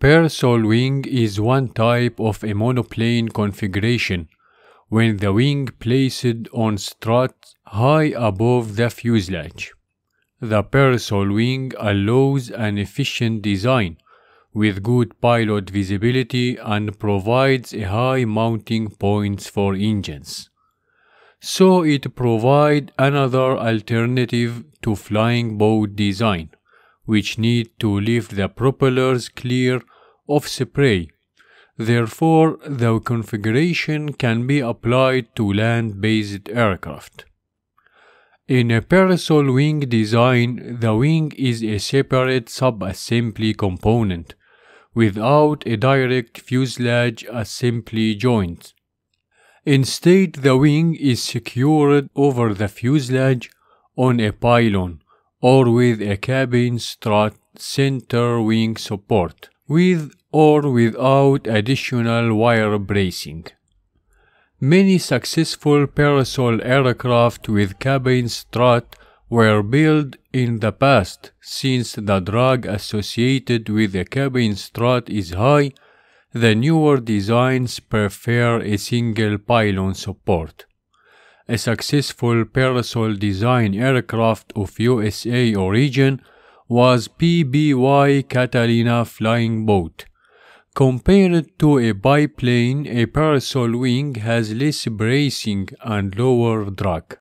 Parasol wing is one type of a monoplane configuration when the wing placed on strut high above the fuselage. The parasol wing allows an efficient design with good pilot visibility and provides a high mounting points for engines. So it provides another alternative to flying boat design which need to lift the propellers clear of spray. Therefore, the configuration can be applied to land-based aircraft. In a parasol wing design, the wing is a separate sub-assembly component without a direct fuselage assembly joint. Instead, the wing is secured over the fuselage on a pylon or with a cabin strut center wing support, with or without additional wire bracing. Many successful parasol aircraft with cabin strut were built in the past since the drag associated with a cabin strut is high the newer designs prefer a single pylon support a successful parasol design aircraft of USA origin was PBY Catalina flying boat. Compared to a biplane, a parasol wing has less bracing and lower drag.